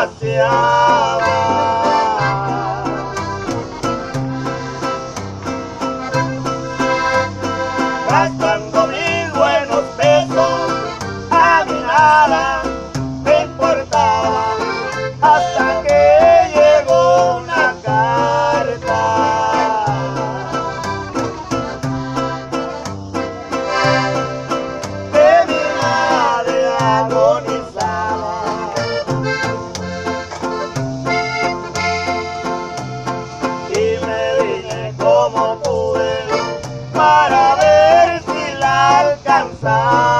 paseaba. Gastando mis buenos pesos, a mi nada me importaba hasta para ver si la alcanzamos.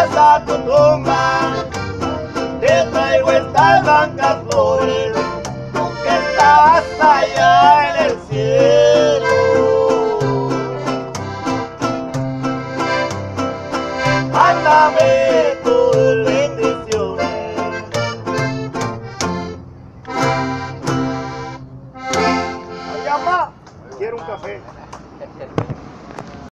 llegas a tu tumba, te traigo estas blancas flores que estabas allá en el cielo. Mándame tus bendiciones. Ay, mamá, quiero un café.